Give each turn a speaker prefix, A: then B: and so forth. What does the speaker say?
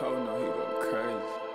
A: cold, no, he go crazy.